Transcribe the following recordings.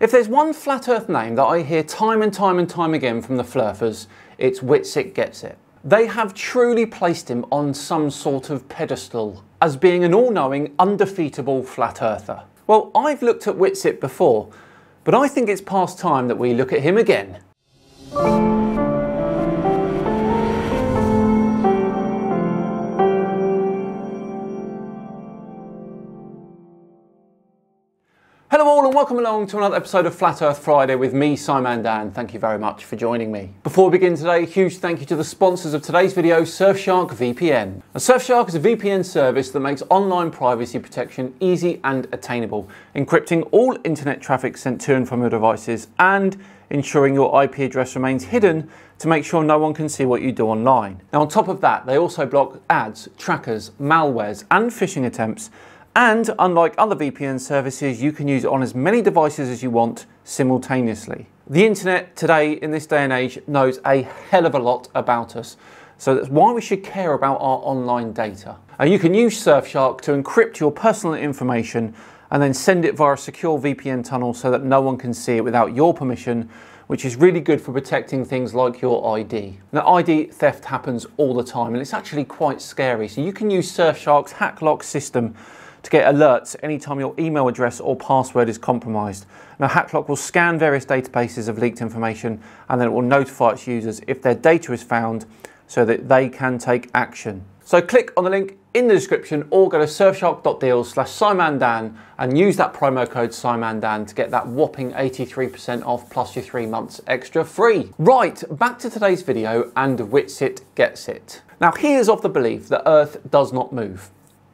If there's one flat earth name that I hear time and time and time again from the Flurfers, it's Witsit Getsit. They have truly placed him on some sort of pedestal as being an all knowing, undefeatable flat earther. Well, I've looked at Witsit before, but I think it's past time that we look at him again. Hello all and welcome along to another episode of Flat Earth Friday with me, SciManDan. Thank you very much for joining me. Before we begin today, a huge thank you to the sponsors of today's video, Surfshark VPN. Now, Surfshark is a VPN service that makes online privacy protection easy and attainable, encrypting all internet traffic sent to and from your devices and ensuring your IP address remains hidden to make sure no one can see what you do online. Now on top of that, they also block ads, trackers, malwares and phishing attempts and unlike other VPN services, you can use it on as many devices as you want simultaneously. The internet today, in this day and age, knows a hell of a lot about us. So that's why we should care about our online data. And you can use Surfshark to encrypt your personal information and then send it via a secure VPN tunnel so that no one can see it without your permission, which is really good for protecting things like your ID. Now, ID theft happens all the time and it's actually quite scary. So you can use Surfshark's HackLock system to get alerts anytime your email address or password is compromised. Now, HackLock will scan various databases of leaked information and then it will notify its users if their data is found so that they can take action. So click on the link in the description or go to surfshark.deals slash SciManDan and use that promo code SciManDan to get that whopping 83% off plus your three months extra free. Right, back to today's video and Whitsitt gets it. Now he is of the belief that Earth does not move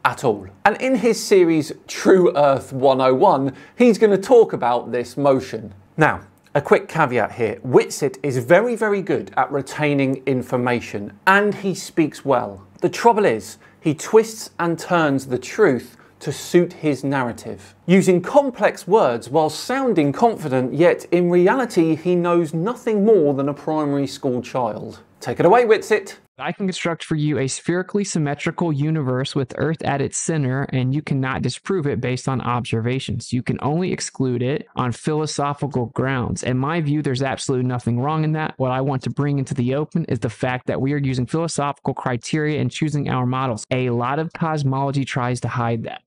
at all. And in his series True Earth 101, he's going to talk about this motion. Now, a quick caveat here Witsit is very, very good at retaining information and he speaks well. The trouble is, he twists and turns the truth to suit his narrative. Using complex words while sounding confident, yet in reality, he knows nothing more than a primary school child. Take it away, Witsit. I can construct for you a spherically symmetrical universe with Earth at its center, and you cannot disprove it based on observations. You can only exclude it on philosophical grounds. In my view, there's absolutely nothing wrong in that. What I want to bring into the open is the fact that we are using philosophical criteria in choosing our models. A lot of cosmology tries to hide that.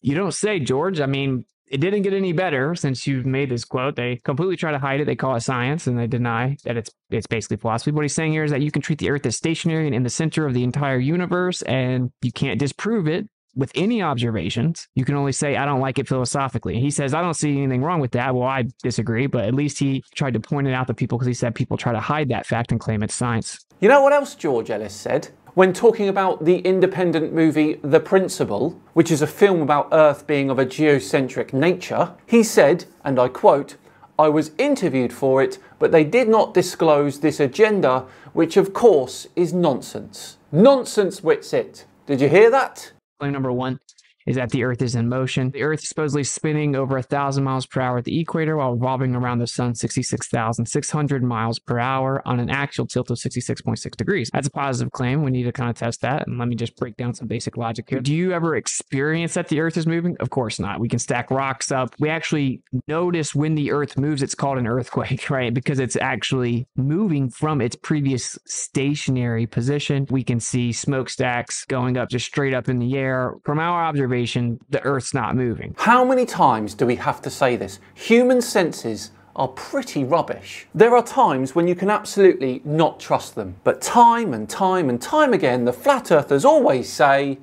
You don't say, George. I mean, it didn't get any better since you've made this quote. They completely try to hide it. They call it science and they deny that it's it's basically philosophy. What he's saying here is that you can treat the earth as stationary and in the center of the entire universe and you can't disprove it with any observations. You can only say, I don't like it philosophically. He says, I don't see anything wrong with that. Well, I disagree, but at least he tried to point it out to people because he said people try to hide that fact and claim it's science. You know what else George Ellis said? When talking about the independent movie The Principle, which is a film about Earth being of a geocentric nature, he said, and I quote, I was interviewed for it, but they did not disclose this agenda, which of course is nonsense. Nonsense, Witsit. Did you hear that? Claim number one is that the Earth is in motion. The Earth is supposedly spinning over a thousand miles per hour at the equator while revolving around the sun 66,600 miles per hour on an axial tilt of 66.6 degrees. That's a positive claim. We need to kind of test that. And let me just break down some basic logic here. Do you ever experience that the Earth is moving? Of course not. We can stack rocks up. We actually notice when the Earth moves, it's called an earthquake, right? Because it's actually moving from its previous stationary position. We can see smokestacks going up just straight up in the air. From our observation, observation, the Earth's not moving. How many times do we have to say this? Human senses are pretty rubbish. There are times when you can absolutely not trust them, but time and time and time again, the flat earthers always say,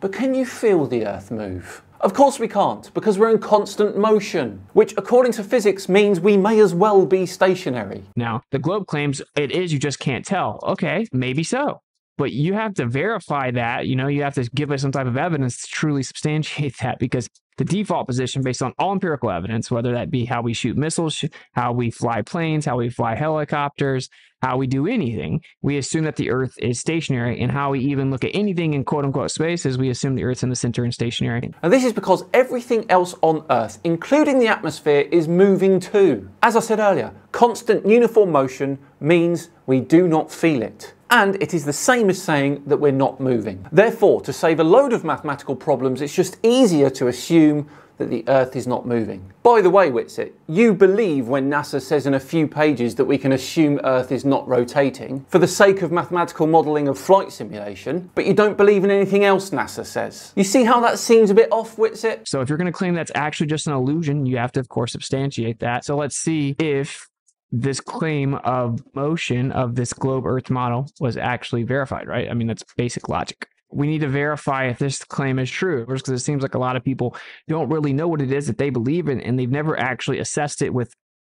But can you feel the Earth move? Of course we can't, because we're in constant motion, which according to physics means we may as well be stationary. Now, the globe claims it is, you just can't tell. Okay, maybe so but you have to verify that you know you have to give us some type of evidence to truly substantiate that because the default position based on all empirical evidence whether that be how we shoot missiles how we fly planes how we fly helicopters how we do anything we assume that the earth is stationary and how we even look at anything in quote unquote space is we assume the earth's in the center and stationary. And this is because everything else on earth including the atmosphere is moving too. As i said earlier constant uniform motion means we do not feel it and it is the same as saying that we're not moving. Therefore, to save a load of mathematical problems, it's just easier to assume that the Earth is not moving. By the way, Witsit, you believe when NASA says in a few pages that we can assume Earth is not rotating for the sake of mathematical modelling of flight simulation, but you don't believe in anything else NASA says. You see how that seems a bit off, Witsit? So if you're going to claim that's actually just an illusion, you have to, of course, substantiate that. So let's see if this claim of motion of this globe Earth model was actually verified, right? I mean, that's basic logic we need to verify if this claim is true because it seems like a lot of people don't really know what it is that they believe in and they've never actually assessed it with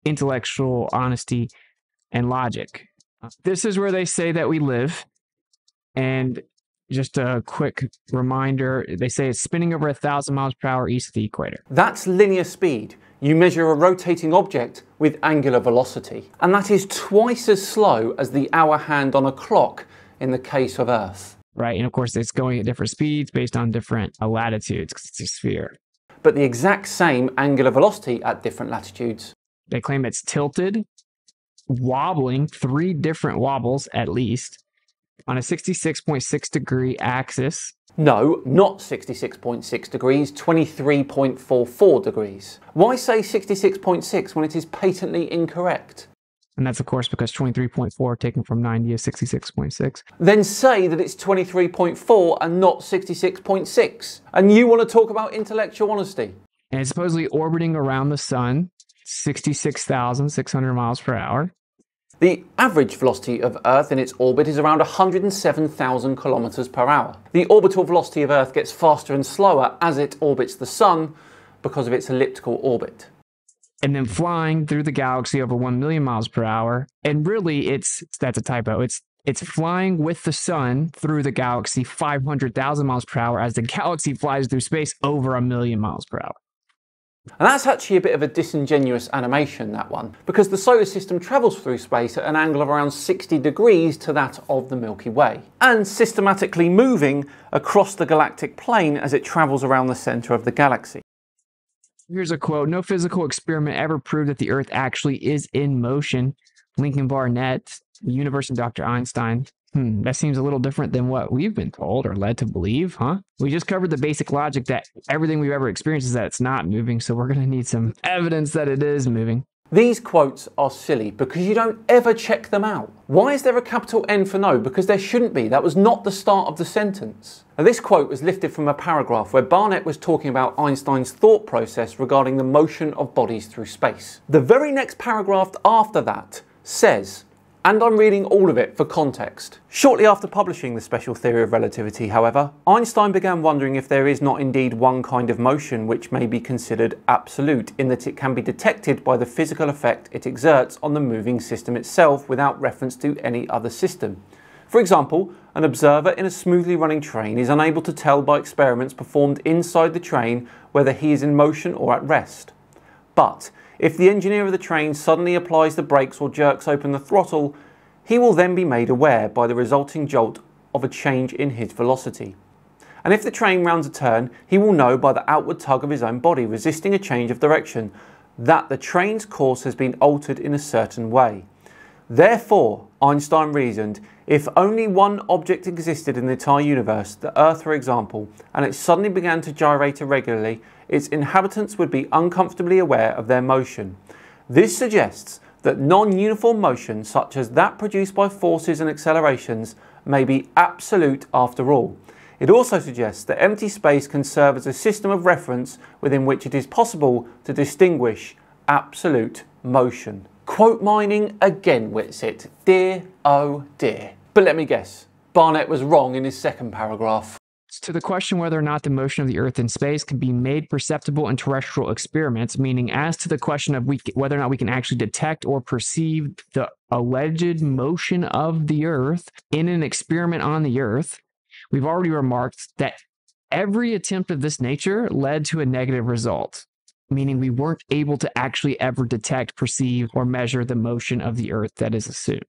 intellectual honesty and logic. This is where they say that we live. And just a quick reminder they say it's spinning over a thousand miles per hour east of the equator. That's linear speed. You measure a rotating object with angular velocity. And that is twice as slow as the hour hand on a clock in the case of Earth right? And of course, it's going at different speeds based on different uh, latitudes because it's a sphere. But the exact same angular velocity at different latitudes. They claim it's tilted, wobbling, three different wobbles at least, on a 66.6 degree axis. No, not 66.6 degrees, 23.44 degrees. Why say 66.6 when it is patently incorrect? And that's, of course, because 23.4 taken from 90 is 66.6. Then say that it's 23.4 and not 66.6. And you want to talk about intellectual honesty. And it's supposedly orbiting around the sun 66,600 miles per hour. The average velocity of Earth in its orbit is around 107,000 kilometers per hour. The orbital velocity of Earth gets faster and slower as it orbits the Sun because of its elliptical orbit and then flying through the galaxy over 1 million miles per hour. And really, it's that's a typo. It's it's flying with the sun through the galaxy 500,000 miles per hour as the galaxy flies through space over a million miles per hour. And that's actually a bit of a disingenuous animation, that one, because the solar system travels through space at an angle of around 60 degrees to that of the Milky Way, and systematically moving across the galactic plane as it travels around the centre of the galaxy. Here's a quote No physical experiment ever proved that the Earth actually is in motion. Lincoln Barnett, the universe, and Dr. Einstein. Hmm, that seems a little different than what we've been told or led to believe, huh? We just covered the basic logic that everything we've ever experienced is that it's not moving, so we're going to need some evidence that it is moving. These quotes are silly because you don't ever check them out. Why is there a capital N for no? Because there shouldn't be. That was not the start of the sentence. Now, this quote was lifted from a paragraph where Barnett was talking about Einstein's thought process regarding the motion of bodies through space. The very next paragraph after that says, and I'm reading all of it for context. Shortly after publishing the special theory of relativity, however, Einstein began wondering if there is not indeed one kind of motion which may be considered absolute, in that it can be detected by the physical effect it exerts on the moving system itself without reference to any other system. For example, an observer in a smoothly running train is unable to tell by experiments performed inside the train whether he is in motion or at rest. But if the engineer of the train suddenly applies the brakes or jerks open the throttle, he will then be made aware by the resulting jolt of a change in his velocity. And if the train rounds a turn, he will know by the outward tug of his own body resisting a change of direction that the train's course has been altered in a certain way. Therefore, Einstein reasoned, if only one object existed in the entire universe, the Earth for example, and it suddenly began to gyrate irregularly, its inhabitants would be uncomfortably aware of their motion. This suggests that non-uniform motion, such as that produced by forces and accelerations, may be absolute after all. It also suggests that empty space can serve as a system of reference within which it is possible to distinguish absolute motion. Quote mining again, Witsit. Dear, oh dear. But let me guess, Barnett was wrong in his second paragraph. To the question whether or not the motion of the Earth in space can be made perceptible in terrestrial experiments, meaning as to the question of we, whether or not we can actually detect or perceive the alleged motion of the Earth in an experiment on the Earth, we've already remarked that every attempt of this nature led to a negative result meaning we weren't able to actually ever detect, perceive, or measure the motion of the Earth that is assumed.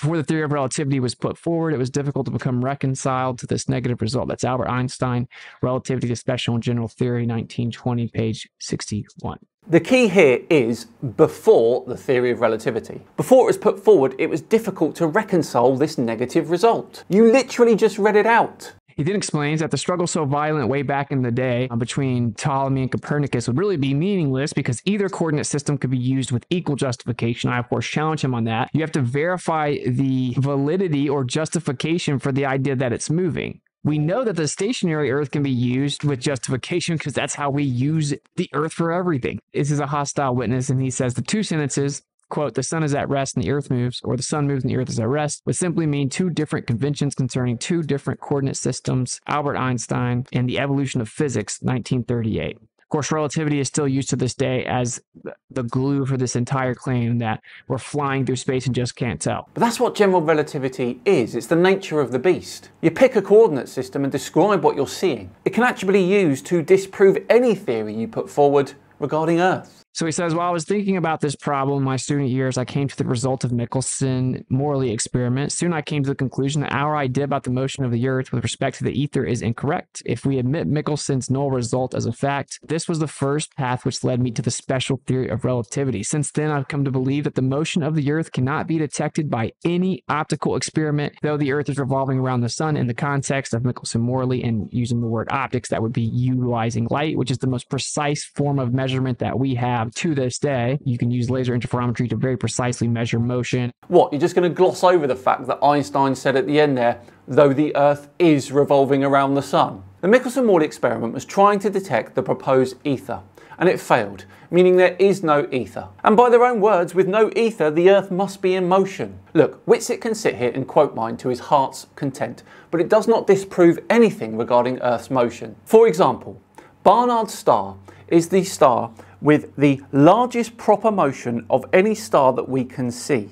Before the theory of relativity was put forward, it was difficult to become reconciled to this negative result. That's Albert Einstein, Relativity to Special and General Theory, 1920, page 61. The key here is before the theory of relativity. Before it was put forward, it was difficult to reconcile this negative result. You literally just read it out. He then explains that the struggle so violent way back in the day uh, between Ptolemy and Copernicus would really be meaningless because either coordinate system could be used with equal justification. I, of course, challenge him on that. You have to verify the validity or justification for the idea that it's moving. We know that the stationary Earth can be used with justification because that's how we use the Earth for everything. This is a hostile witness, and he says the two sentences quote, the sun is at rest and the earth moves, or the sun moves and the earth is at rest, would simply mean two different conventions concerning two different coordinate systems, Albert Einstein and the evolution of physics, 1938. Of course, relativity is still used to this day as the glue for this entire claim that we're flying through space and just can't tell. But that's what general relativity is. It's the nature of the beast. You pick a coordinate system and describe what you're seeing. It can actually be used to disprove any theory you put forward regarding Earth. So he says, while I was thinking about this problem in my student years, I came to the result of Michelson-Morley experiment. Soon I came to the conclusion that our idea about the motion of the Earth with respect to the ether is incorrect. If we admit Michelson's null result as a fact, this was the first path which led me to the special theory of relativity. Since then, I've come to believe that the motion of the Earth cannot be detected by any optical experiment, though the Earth is revolving around the Sun in the context of Michelson-Morley and using the word optics, that would be utilizing light, which is the most precise form of measurement that we have to this day. You can use laser interferometry to very precisely measure motion. What, you're just going to gloss over the fact that Einstein said at the end there, though the Earth is revolving around the Sun? The Michelson-Morley experiment was trying to detect the proposed ether, and it failed, meaning there is no ether. And by their own words, with no ether, the Earth must be in motion. Look, Witsit can sit here and quote mine to his heart's content, but it does not disprove anything regarding Earth's motion. For example, Barnard's star is the star with the largest proper motion of any star that we can see.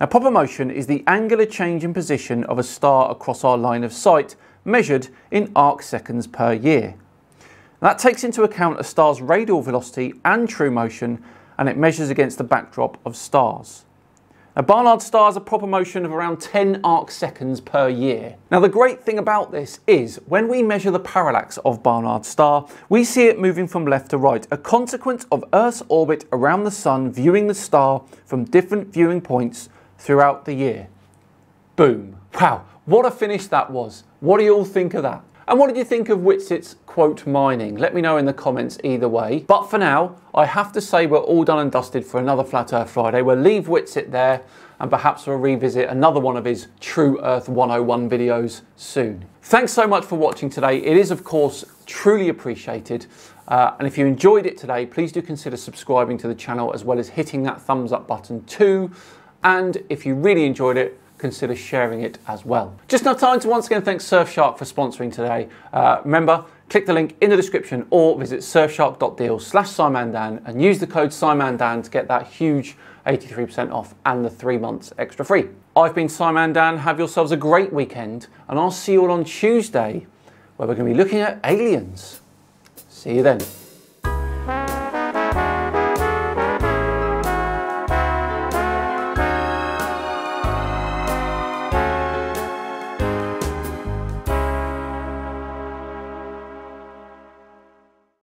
Now, proper motion is the angular change in position of a star across our line of sight, measured in arc seconds per year. That takes into account a star's radial velocity and true motion, and it measures against the backdrop of stars. Now, Barnard star has a proper motion of around 10 arc seconds per year. Now, the great thing about this is when we measure the parallax of Barnard star, we see it moving from left to right, a consequence of Earth's orbit around the Sun viewing the star from different viewing points throughout the year. Boom. Wow, what a finish that was. What do you all think of that? And what did you think of Witsit's quote mining? Let me know in the comments either way. But for now, I have to say we're all done and dusted for another Flat Earth Friday. We'll leave Witsit there and perhaps we'll revisit another one of his True Earth 101 videos soon. Thanks so much for watching today. It is, of course, truly appreciated. Uh, and if you enjoyed it today, please do consider subscribing to the channel as well as hitting that thumbs up button too. And if you really enjoyed it, consider sharing it as well. Just enough time to once again thank Surfshark for sponsoring today. Uh, remember, click the link in the description or visit surfshark.deal slash SciManDan and use the code SciManDan to get that huge 83% off and the three months extra free. I've been SciManDan, have yourselves a great weekend and I'll see you all on Tuesday where we're going to be looking at aliens. See you then.